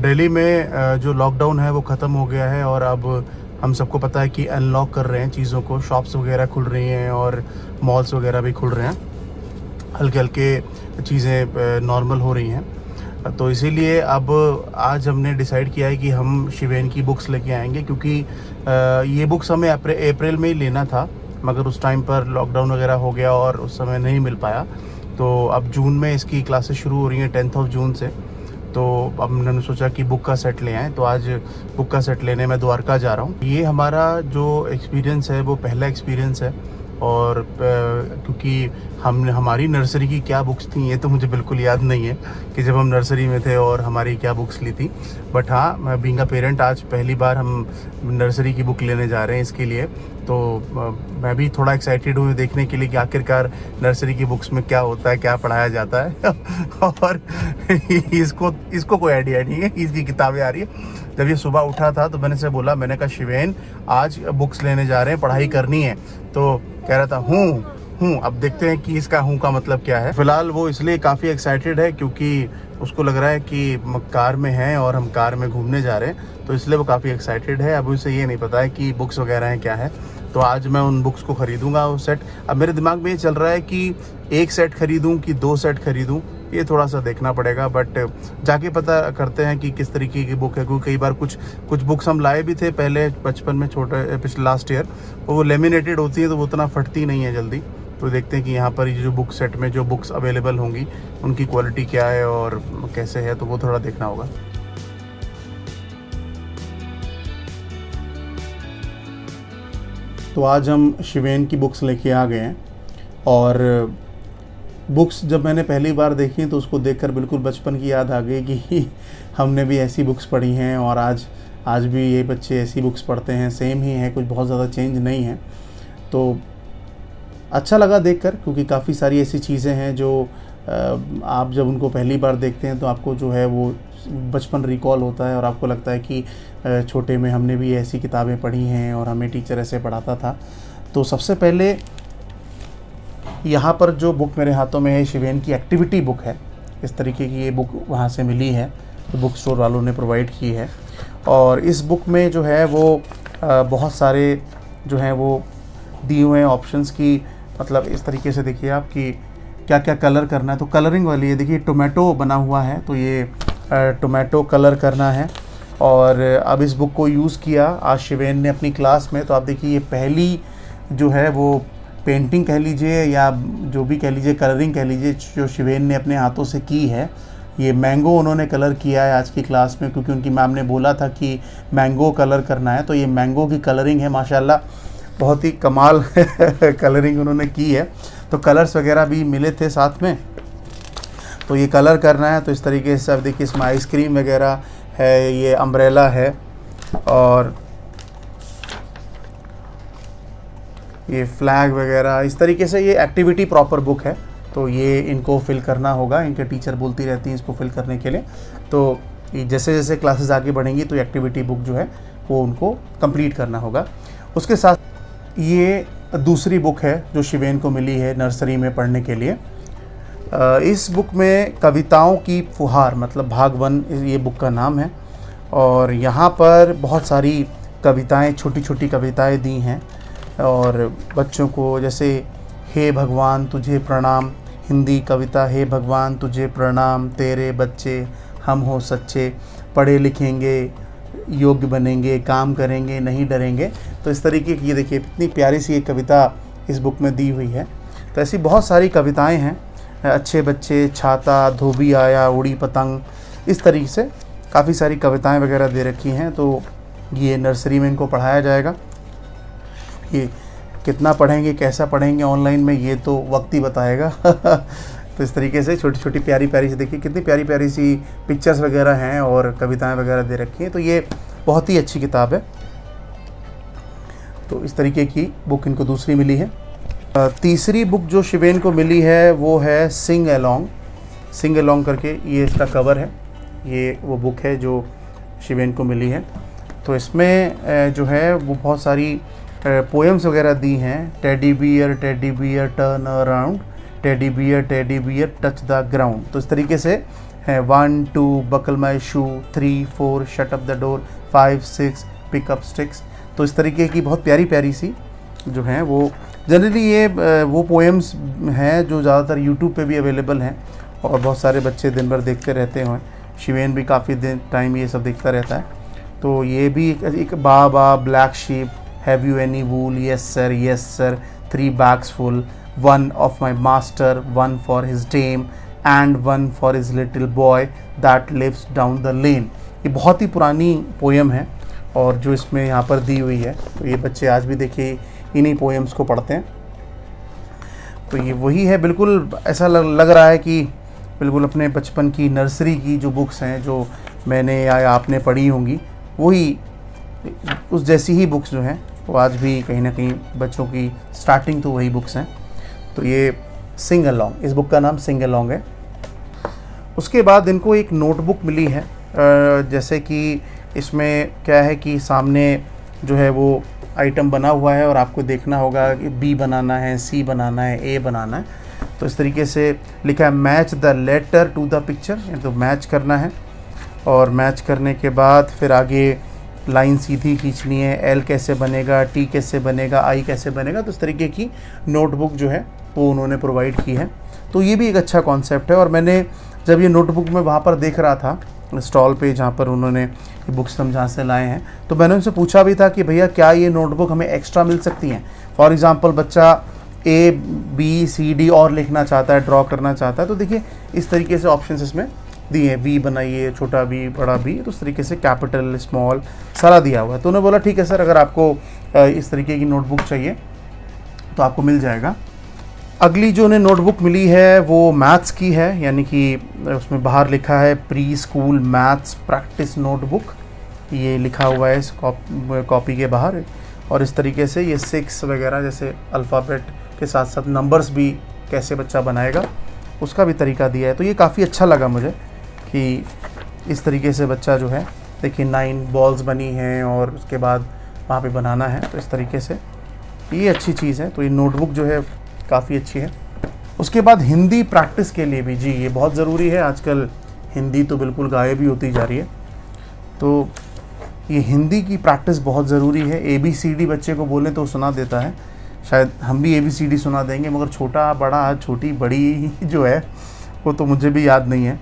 दिल्ली में जो लॉकडाउन है, वो ख़त्म हो गया है और अब हम सबको पता है कि अनलॉक कर रहे हैं चीज़ों को। शॉप्स वगैरह खुल रही हैं और मॉल्स वगैरह भी खुल रहे हैं। हल्के हल्के चीज़ें नॉर्मल हो रही हैं। तो इसीलिए अब आज हमने डिसाइड किया है कि हम शिवेन की बुक्स लेके आएँगे क्योंकि ये बुक्स हमें अप्रैल में ही लेना था, मगर उस टाइम पर लॉकडाउन वगैरह हो गया और उस समय नहीं मिल पाया। तो अब जून में इसकी क्लासेस शुरू हो रही हैं टेंथ ऑफ़ जून से। तो अब मैंने सोचा कि बुक का सेट ले आएँ तो आज बुक का सेट लेने मैं द्वारका जा रहा हूँ। ये हमारा जो एक्सपीरियंस है, वो पहला एक्सपीरियंस है। और क्योंकि हमने, हमारी नर्सरी की क्या बुक्स थी, ये तो मुझे बिल्कुल याद नहीं है कि जब हम नर्सरी में थे और हमारी क्या बुक्स ली थी। बट हाँ मैं बींग पेरेंट आज पहली बार हम नर्सरी की बुक लेने जा रहे हैं इसके लिए। तो मैं भी थोड़ा एक्साइटेड हूँ देखने के लिए कि आखिरकार नर्सरी की बुक्स में क्या होता है, क्या पढ़ाया जाता है। और इसको इसको कोई आइडिया नहीं है, इसकी किताबें आ रही है। जब ये सुबह उठा था तो मैंने से बोला, मैंने कहा, शिवेन, आज बुक्स लेने जा रहे हैं, पढ़ाई करनी है। तो कह रहा था, हूँ हूँ, अब देखते हैं कि इसका हूँ का मतलब क्या है. फ़िलहाल वो इसलिए काफ़ी एक्साइटेड है क्योंकि उसको लग रहा है कि कार में है और हम कार में घूमने जा रहे हैं तो इसलिए वो काफ़ी एक्साइटेड है। अब उसे ये नहीं पता है कि बुक्स वगैरह हैं क्या है। तो आज मैं उन बुक्स को ख़रीदूँगा वो सेट अब मेरे दिमाग में ये चल रहा है कि एक सेट ख़रीदूँ कि दो सेट ख़रीदूँ, ये थोड़ा सा देखना पड़ेगा बट जाके पता करते हैं कि किस तरीके की बुक है, क्योंकि कई बार कुछ कुछ बुक्स हम लाए भी थे पहले बचपन में छोटे, पिछले लास्ट ईयर तो वो लेमिनेटेड होती है तो वो उतना फटती नहीं है जल्दी. तो देखते हैं कि यहाँ पर ये जो बुक सेट में जो बुक्स अवेलेबल होंगी, उनकी क्वालिटी क्या है और कैसे है तो वो थोड़ा देखना होगा. तो आज हम शिवेन की बुक्स लेके आ गए हैं। और बुक्स जब मैंने पहली बार देखी तो उसको देखकर बिल्कुल बचपन की याद आ गई कि हमने भी ऐसी बुक्स पढ़ी हैं और आज आज भी ये बच्चे ऐसी बुक्स पढ़ते हैं। सेम ही है, कुछ बहुत ज़्यादा चेंज नहीं है। तो अच्छा लगा देखकर क्योंकि काफ़ी सारी ऐसी चीज़ें हैं जो आप जब उनको पहली बार देखते हैं तो आपको जो है वो बचपन रिकॉल होता है और आपको लगता है कि छोटे में हमने भी ऐसी किताबें पढ़ी हैं और हमें टीचर ऐसे पढ़ाता था। तो सबसे पहले यहाँ पर जो बुक मेरे हाथों में है, शिवेन की एक्टिविटी बुक है। इस तरीके की ये बुक वहाँ से मिली है तो बुक स्टोर वालों ने प्रोवाइड की है। और इस बुक में जो है वो बहुत सारे जो हैं वो दिए हुए हैं ऑप्शंस की। मतलब इस तरीके से देखिए आप कि क्या क्या कलर करना है। तो कलरिंग वाली है, देखिए टोमेटो बना हुआ है तो ये टोमेटो कलर करना है। और अब इस बुक को यूज़ किया। आज शिवेन ने अपनी क्लास में तो आप देखिए, ये पहली जो है वो पेंटिंग कह लीजिए, या जो भी कह लीजिए कलरिंग कह लीजिए, जो शिवेन ने अपने हाथों से की है, ये मैंगो उन्होंने कलर किया है आज की क्लास में, क्योंकि उनकी मैम ने बोला था कि मैंगो कलर करना है। तो ये मैंगो की कलरिंग है, माशाल्लाह, बहुत ही कमाल कलरिंग उन्होंने की है। तो कलर्स वगैरह भी मिले थे साथ में। तो ये कलर करना है तो इस तरीके से अब देखिए इसमें आइसक्रीम वगैरह है, ये अम्ब्रेला है। और ये फ्लैग वगैरह, इस तरीके से ये एक्टिविटी प्रॉपर बुक है। तो ये इनको फिल करना होगा, इनके टीचर बोलती रहती हैं इसको फिल करने के लिए। तो जैसे जैसे क्लासेस आगे बढ़ेंगी तो एक्टिविटी बुक जो है, वो उनको कंप्लीट करना होगा। उसके साथ ये दूसरी बुक है, जो शिवेन को मिली है नर्सरी में पढ़ने के लिए। इस बुक में कविताओं की फुहार मतलब भाग वन ये बुक का नाम है। और यहाँ पर बहुत सारी कविताएँ छोटी छोटी कविताएँ दी हैं। और बच्चों को जैसे, हे भगवान, तुझे प्रणाम। हिंदी कविता, हे भगवान, तुझे प्रणाम। तेरे बच्चे हम हो सच्चे। पढ़े लिखेंगे, योग्य बनेंगे, काम करेंगे, नहीं डरेंगे। तो इस तरीके की, ये देखिए, इतनी प्यारी सी एक कविता इस बुक में दी हुई है। तो ऐसी बहुत सारी कविताएँ हैं। अच्छे बच्चे, छाता, धोबी आया, उड़ी पतंग, इस तरीके से काफ़ी सारी कविताएँ वगैरह दे रखी हैं तो ये नर्सरी में इनको पढ़ाया जाएगा। ये कितना पढ़ेंगे, कैसा पढ़ेंगे, ऑनलाइन में ये तो वक्त ही बताएगा। तो इस तरीके से छोटी छोटी प्यारी प्यारी सी, देखिए कितनी प्यारी प्यारी सी पिक्चर्स वगैरह हैं और कविताएँ वगैरह दे रखी हैं तो ये बहुत ही अच्छी किताब है। तो इस तरीके की बुक इनको दूसरी मिली है। तीसरी बुक जो शिवेन को मिली है, वो है सिंग अलोंग सिंग अलोंग करके ये इसका कवर है। ये वो बुक है जो शिवेन को मिली है। तो इसमें जो है, वो बहुत सारी पोएम्स वगैरह दी हैं। Teddy bear teddy bear turn around teddy bear teddy bear touch the ground तो इस तरीके से, है one two buckle my shoe three four shut up the door five six pick up sticks तो इस तरीके की बहुत प्यारी प्यारी सी जो हैं, वो जनरली ये वो पोएम्स हैं जो ज़्यादातर यूट्यूब पे भी अवेलेबल हैं और बहुत सारे बच्चे दिन भर देखते रहते हैं। शिवेन भी काफ़ी दिन टाइम ये सब देखता रहता है। तो ये भी एक, एक baa baa black sheep have you any wool yes sir yes sir three bags full one of my master one for his dame and one for his little boy that lives down the lane ये बहुत ही पुरानी poem है और जो इसमें यहाँ पर दी हुई है। तो ये बच्चे आज भी देखिए इन्हीं पोएम्स को पढ़ते हैं। तो ये वही है बिल्कुल ऐसा लग, रहा है कि बिल्कुल अपने बचपन की नर्सरी की जो बुक्स हैं जो मैंने या आपने पढ़ी होंगी वही उस जैसी ही बुक्स जो हैं वो आज भी कहीं ना कहीं बच्चों की स्टार्टिंग तो वही बुक्स हैं। तो ये सिंग अलॉन्ग इस बुक का नाम सिंग अलॉन्ग है। उसके बाद इनको एक नोटबुक मिली है जैसे कि इसमें क्या है कि सामने जो है वो आइटम बना हुआ है और आपको देखना होगा कि बी बनाना है सी बनाना है ए बनाना है। तो इस तरीके से लिखा है match the letter to the picture तो मैच करना है। और मैच करने के बाद फिर आगे लाइन सीधी खींचनी है। एल कैसे बनेगा टी कैसे बनेगा आई कैसे बनेगा? तो इस तरीके की नोटबुक जो है, वो उन्होंने प्रोवाइड की है। तो ये भी एक अच्छा कॉन्सेप्ट है। और मैंने जब ये नोटबुक में वहाँ पर देख रहा था स्टॉल पे जहाँ पर उन्होंने ये बुक्स हम जहाँ से लाए हैं। तो मैंने उनसे पूछा भी था कि भैया, क्या ये नोटबुक हमें एक्स्ट्रा मिल सकती हैं? फॉर एग्ज़ाम्पल बच्चा ए बी सी डी और लिखना चाहता है ड्रॉ करना चाहता है तो देखिए, इस तरीके से ऑप्शन इसमें दिए। हैं वी बनाइए, छोटा वी बड़ा वी तो उस तरीके से कैपिटल स्मॉल सारा दिया हुआ है। तो उन्होंने बोला, ठीक है सर, अगर आपको इस तरीके की नोटबुक चाहिए तो आपको मिल जाएगा। अगली जो उन्हें नोटबुक मिली है, वो मैथ्स की है, यानी कि उसमें बाहर लिखा है pre school maths practice notebook ये लिखा हुआ है इस कॉपी के बाहर। और इस तरीके से ये सिक्स वगैरह, जैसे अल्फ़ाबेट के साथ साथ नंबर्स भी कैसे बच्चा बनाएगा, उसका भी तरीका दिया है। तो ये काफ़ी अच्छा लगा मुझे कि इस तरीके से बच्चा जो है, देखिए नाइन बॉल्स बनी हैं और उसके बाद वहाँ पे बनाना है तो इस तरीके से। ये अच्छी चीज़ है तो ये नोटबुक जो है काफ़ी अच्छी है। उसके बाद हिंदी प्रैक्टिस के लिए भी, जी, ये बहुत ज़रूरी है। आजकल हिंदी तो बिल्कुल गायब ही होती जा रही है। तो ये हिंदी की प्रैक्टिस बहुत ज़रूरी है। ए बी सी डी बच्चे को बोलें तो सुना देता है। शायद हम भी ए बी सी डी सुना देंगे, मगर छोटा, बड़ा, छोटी, बड़ी जो है, वो तो मुझे भी याद नहीं है।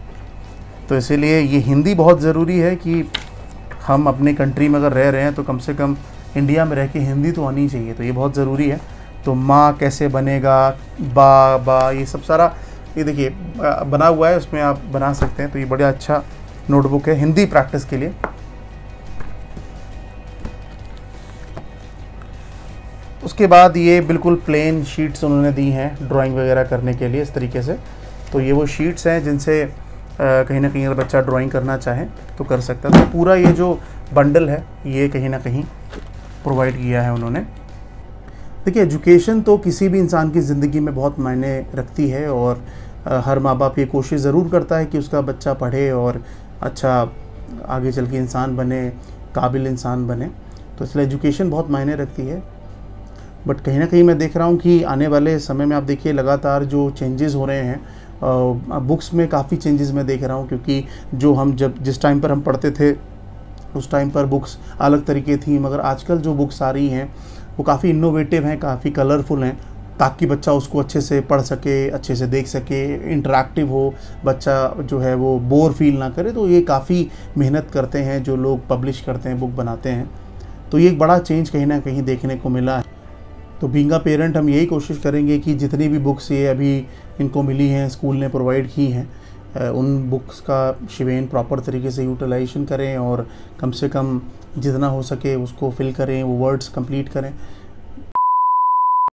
तो इसीलिए ये हिंदी बहुत ज़रूरी है कि हम अपने कंट्री में अगर रह रहे हैं तो कम से कम इंडिया में रह के हिंदी तो आनी चाहिए। तो ये बहुत ज़रूरी है। तो माँ कैसे बनेगा, बा बा, ये सब सारा, ये देखिए बना हुआ है, उसमें आप बना सकते हैं। तो ये बड़ा अच्छा नोटबुक है हिंदी प्रैक्टिस के लिए। उसके बाद ये बिल्कुल प्लेन शीट्स उन्होंने दी हैं ड्राइंग वगैरह करने के लिए इस तरीके से। तो ये वो शीट्स हैं जिनसे कहीं ना कहीं अगर बच्चा ड्राइंग करना चाहे तो कर सकता है। तो पूरा ये जो बंडल है, ये कहीं ना कहीं प्रोवाइड किया है उन्होंने। देखिए एजुकेशन तो किसी भी इंसान की ज़िंदगी में बहुत मायने रखती है और हर माँ बाप ये कोशिश ज़रूर करता है कि उसका बच्चा पढ़े और अच्छा आगे चल के इंसान बने, काबिल इंसान बने। तो इसलिए एजुकेशन बहुत मायने रखती है। बट कहीं ना कहीं मैं देख रहा हूँ कि आने वाले समय में आप देखिए, लगातार जो चेंजेस हो रहे हैं बुक्स में काफ़ी चेंजेस मैं देख रहा हूँ, क्योंकि जो हम जब, जिस टाइम पर हम पढ़ते थे उस टाइम पर बुक्स अलग तरीके थी, मगर आजकल जो बुक्स आ रही हैं, वो काफ़ी इनोवेटिव हैं, काफ़ी कलरफुल हैं, ताकि बच्चा उसको अच्छे से पढ़ सके, अच्छे से देख सके इंटरेक्टिव हो, बच्चा जो है वो बोर फील ना करे तो ये काफ़ी मेहनत करते हैं, जो लोग पब्लिश करते हैं बुक बनाते हैं। तो ये एक बड़ा चेंज कहीं ना कहीं देखने को मिला है। तो बींगा पेरेंट हम यही कोशिश करेंगे कि जितनी भी बुक्स ये अभी इनको मिली हैं स्कूल ने प्रोवाइड की हैं उन बुक्स का शिवेन प्रॉपर तरीके से यूटिलाइजेशन करें और कम से कम जितना हो सके उसको फिल करें, वो वर्ड्स कंप्लीट करें।